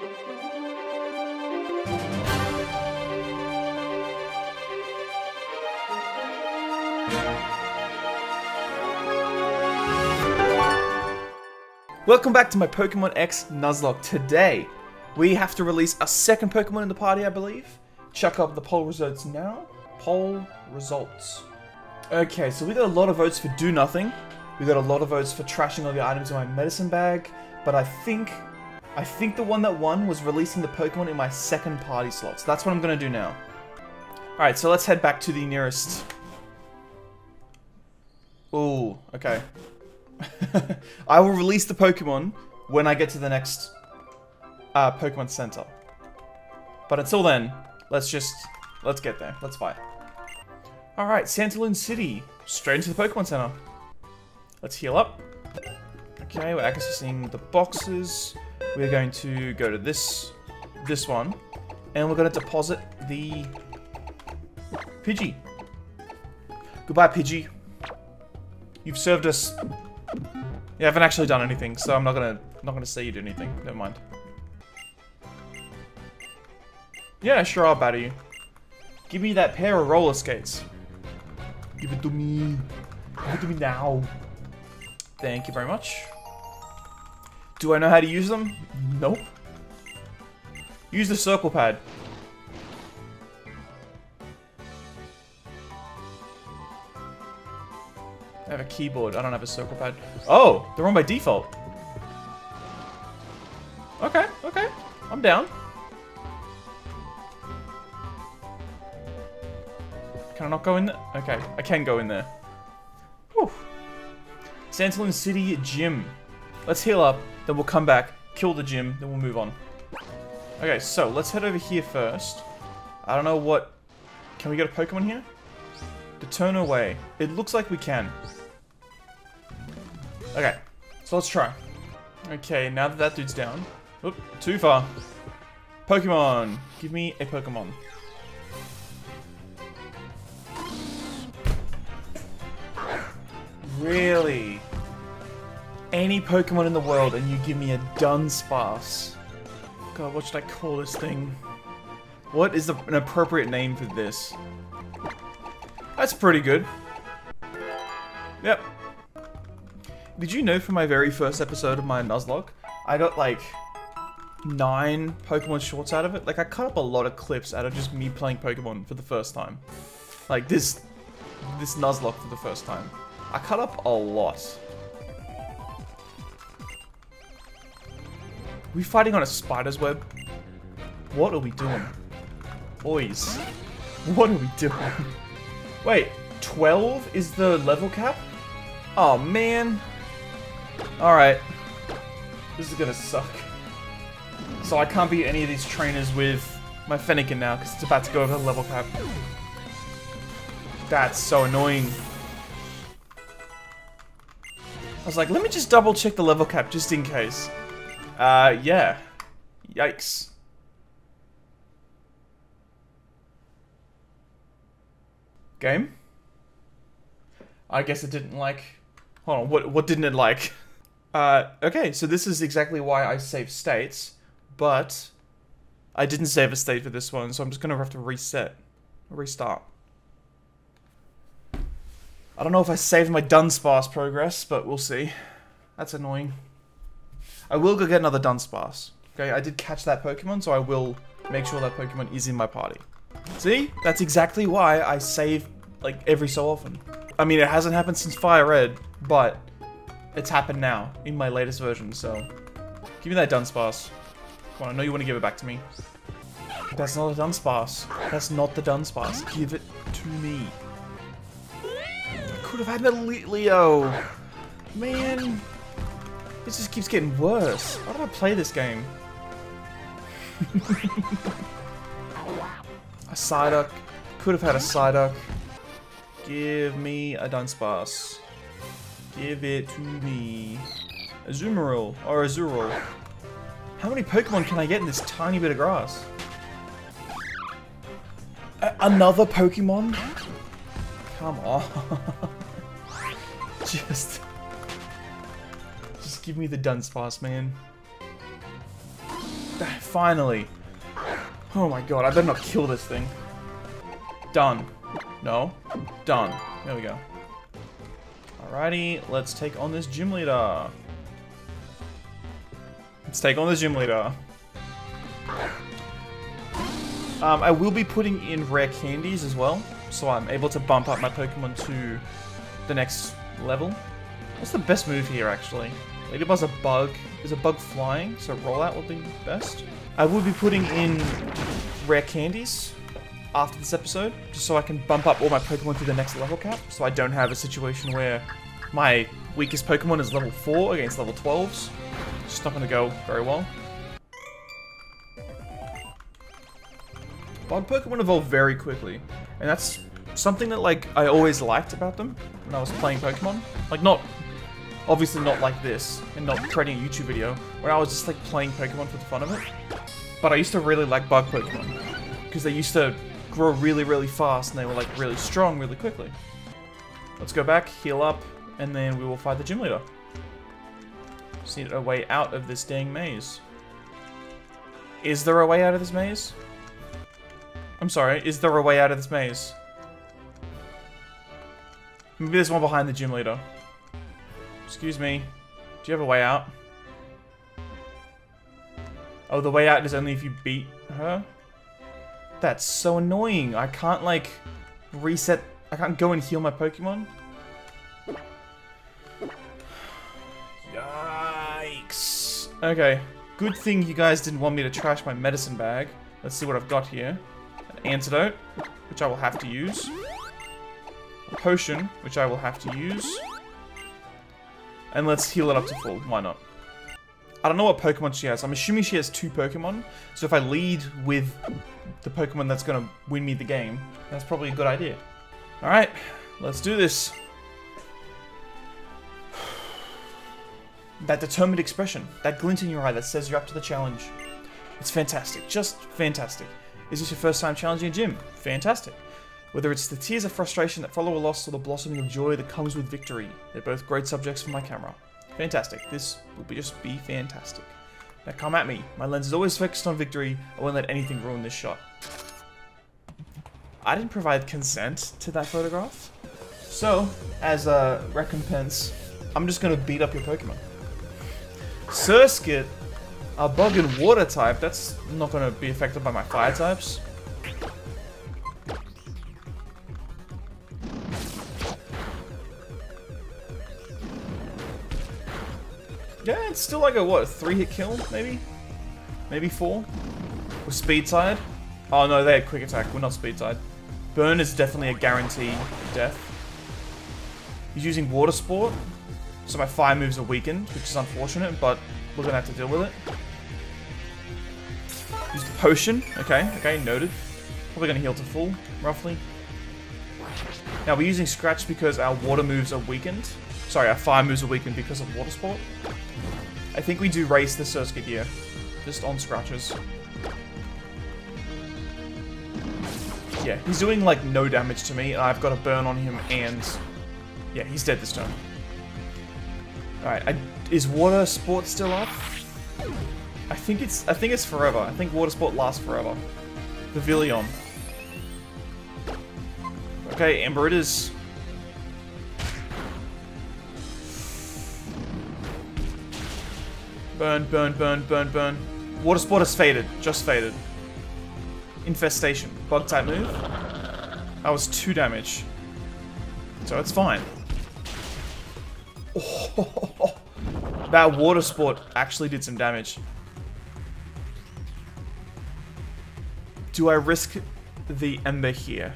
Welcome back to my Pokemon X Nuzlocke. Today, we have to release a second Pokemon in the party, I believe. Check up the poll results now. Poll results. Okay, so we got a lot of votes for do nothing. We got a lot of votes for trashing all the items in my medicine bag. But I think, I think the one that won was releasing the Pokemon in my second party slot. So that's what I'm gonna do now. Alright, so let's head back to the nearest... Ooh, okay. I will release the Pokemon when I get to the next uh, Pokemon Center. But until then, let's just, let's get there. Let's fight. Alright, Santalune City. Straight into the Pokemon Center. Let's heal up. Okay, we're accessing the boxes. We're going to go to this, this one. And we're going to deposit the Pidgey. Goodbye, Pidgey. You've served us I haven't actually done anything, so I'm not gonna not gonna say you did anything. Never mind. Yeah, sure, I'll batter you. Give me that pair of roller skates. Give it to me. Give it to me now. Thank you very much. Do I know how to use them? Nope. Use the circle pad. I have a keyboard. I don't have a circle pad. Oh, they're on by default. Okay, okay. I'm down. Can I not go in there? Okay, I can go in there. Whew. Santalune City Gym. Let's heal up, then we'll come back, kill the gym, then we'll move on. Okay, so let's head over here first. I don't know what... Can we get a Pokemon here? To turn away. It looks like we can. Okay, so let's try. Okay, now that that dude's down. Oop, too far. Pokemon! Give me a Pokemon. Really? Any Pokemon in the world and you give me a Dunsparce. God, what should I call this thing? What is the, an appropriate name for this? That's pretty good. Yep, did you know from my very first episode of my Nuzlocke, I got like nine Pokemon shorts out of it? Like I cut up a lot of clips out of just me playing Pokemon for the first time. Like this, this Nuzlocke for the first time. I cut up a lot. We fighting on a spider's web? What are we doing? Boys, what are we doing? Wait, 12 is the level cap? Oh man. Alright. This is gonna suck. So I can't beat any of these trainers with my Fennekin now, because it's about to go over the level cap. That's so annoying. I was like, let me just double check the level cap just in case. Uh, yeah. Yikes. Game? I guess it didn't like... Hold on, what, what didn't it like? Uh, okay, so this is exactly why I save states, but I didn't save a state for this one, so I'm just gonna have to reset, restart. I don't know if I saved my Dunsparce progress, but we'll see. That's annoying. I will go get another Dunsparce. Okay, I did catch that Pokemon, so I will make sure that Pokemon is in my party. See? That's exactly why I save, like, every so often. I mean, it hasn't happened since Fire Red, but it's happened now, in my latest version, so... Give me that Dunsparce. Come on, I know you want to give it back to me. That's not a Dunsparce. That's not the Dunsparce. Give it to me. I could have had a Leo. Man. This just keeps getting worse. Why did I play this game? a Psyduck. Could have had a Psyduck. Give me a Dunsparce. Give it to me. Azumarill, or Azurill. How many Pokemon can I get in this tiny bit of grass? A another Pokemon? Come on. just... Give me the Dunsparce, man. Finally. Oh my god, I better not kill this thing. Done. No. Done. There we go. Alrighty, let's take on this gym leader. Let's take on the gym leader. Um, I will be putting in rare candies as well, so I'm able to bump up my Pokemon to the next level. What's the best move here, actually? Ladybug's a bug. Is a bug flying? So rollout will be best. I will be putting in rare candies after this episode, just so I can bump up all my Pokemon to the next level cap, so I don't have a situation where my weakest Pokemon is level 4 against level 12s. It's not going to go very well. Bug Pokemon evolve very quickly, and that's something that like I always liked about them when I was playing Pokemon. Like not, obviously not like this, and not creating a YouTube video, where I was just like playing Pokemon for the fun of it. But I used to really like Bug Pokemon, because they used to grow really, really fast, and they were like really strong really quickly. Let's go back, heal up, and then we will fight the gym leader. Just need a way out of this dang maze. Is there a way out of this maze? I'm sorry, is there a way out of this maze? Maybe there's one behind the gym leader. Excuse me. Do you have a way out? Oh, the way out is only if you beat her? That's so annoying. I can't, like, reset... I can't go and heal my Pokemon? Yikes. Okay. Good thing you guys didn't want me to trash my medicine bag. Let's see what I've got here. An antidote, which I will have to use. A potion, which I will have to use. And let's heal it up to full. Why not? I don't know what Pokemon she has. I'm assuming she has two Pokemon. So if I lead with the Pokemon that's going to win me the game, that's probably a good idea. Alright, let's do this. That determined expression, that glint in your eye that says you're up to the challenge. It's fantastic, just fantastic. Is this your first time challenging a gym? Fantastic. Whether it's the tears of frustration that follow a loss or the blossoming of joy that comes with victory, they're both great subjects for my camera. Fantastic. This will be just be fantastic. Now come at me. My lens is always focused on victory. I won't let anything ruin this shot. I didn't provide consent to that photograph. So, as a recompense, I'm just going to beat up your Pokemon. Surskit, a bug and water type, that's not going to be affected by my fire types. It's still like a, what, a three hit kill, maybe? Maybe four? With speed side? Oh no, they had quick attack, we're not speed side. Burn is definitely a guarantee death. He's using water sport, so my fire moves are weakened, which is unfortunate, but we're gonna have to deal with it. Use the potion, okay, okay, noted. Probably gonna heal to full, roughly. Now we're using Scratch because our water moves are weakened. Sorry, our fire moves are weakened because of water sport. I think we do race the Surskit here. Just on scratches. Yeah, he's doing like no damage to me, I've got a burn on him, and yeah, he's dead this turn. Alright, is water sport still up? I think it's I think it's forever. I think water sport lasts forever. Vivillon. Okay, Ember it is. Burn, burn, burn, burn, burn. Water Sport has faded. Just faded. Infestation. Bug type move. That was 2 damage. So it's fine. Oh, that Water Sport actually did some damage. Do I risk the Ember here?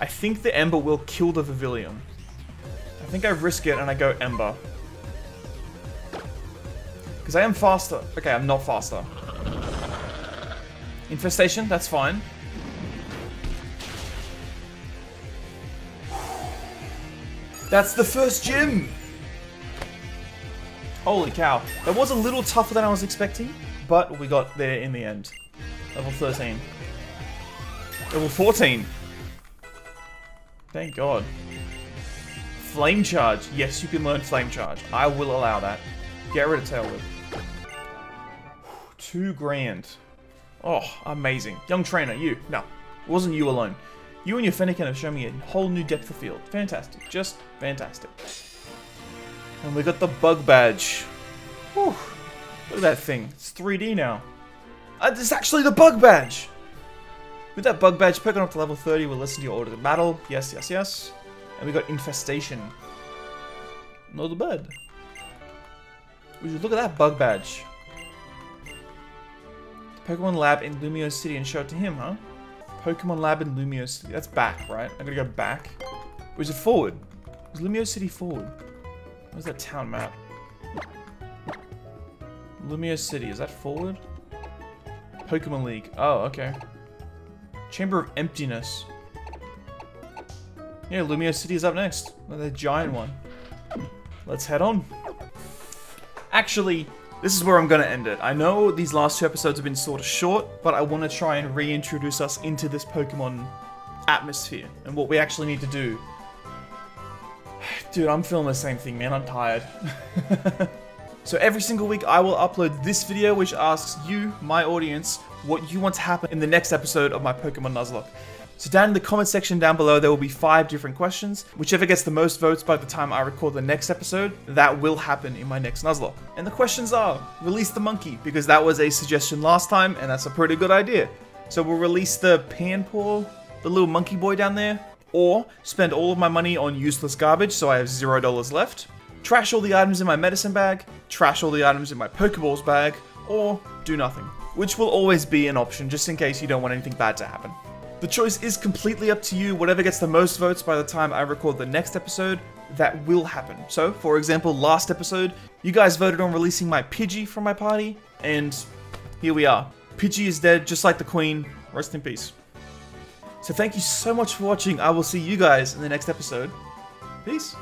I think the Ember will kill the Vivillon. I think I risk it and I go Ember. Because I am faster. Okay, I'm not faster. Infestation, that's fine. That's the first gym! Holy cow. That was a little tougher than I was expecting, but we got there in the end. Level 13. Level 14. Thank God. Flame Charge. Yes, you can learn Flame Charge. I will allow that. Get rid of Tail Whip. Two grand. Oh, amazing. Young trainer, you. No, it wasn't you alone. You and your Fennekin have shown me a whole new depth of field. Fantastic. Just fantastic. And we got the bug badge. Whew. Look at that thing. It's 3D now. Uh, it's actually the bug badge! With that bug badge, Pokemon up to level 30 will listen to your order to battle. Yes, yes, yes. And we got Infestation. Not bad. Would you look at that bug badge? Pokemon Lab in Lumiose City and show it to him, huh? Pokemon Lab in Lumiose City. That's back, right? I gotta go back. Or is it forward? Is Lumiose City forward? Where's that town map? Lumiose City, is that forward? Pokemon League. Oh, okay. Chamber of Emptiness. Yeah, Lumiose City is up next. The giant one. Let's head on. Actually, this is where I'm going to end it. I know these last two episodes have been sort of short, but I want to try and reintroduce us into this Pokemon atmosphere and what we actually need to do. Dude, I'm feeling the same thing, man. I'm tired. so every single week I will upload this video which asks you, my audience, what you want to happen in the next episode of my Pokemon Nuzlocke. So down in the comment section down below, there will be five different questions. Whichever gets the most votes by the time I record the next episode, that will happen in my next Nuzlocke. And the questions are, release the monkey, because that was a suggestion last time, and that's a pretty good idea. So we'll release the Panpour, the little monkey boy down there, or spend all of my money on useless garbage so I have zero dollars left, trash all the items in my medicine bag, trash all the items in my Pokeballs bag, or do nothing. Which will always be an option just in case you don't want anything bad to happen. The choice is completely up to you. Whatever gets the most votes by the time I record the next episode, that will happen. So, for example, last episode, you guys voted on releasing my Pidgey from my party, and here we are. Pidgey is dead, just like the Queen. Rest in peace. So thank you so much for watching. I will see you guys in the next episode. Peace.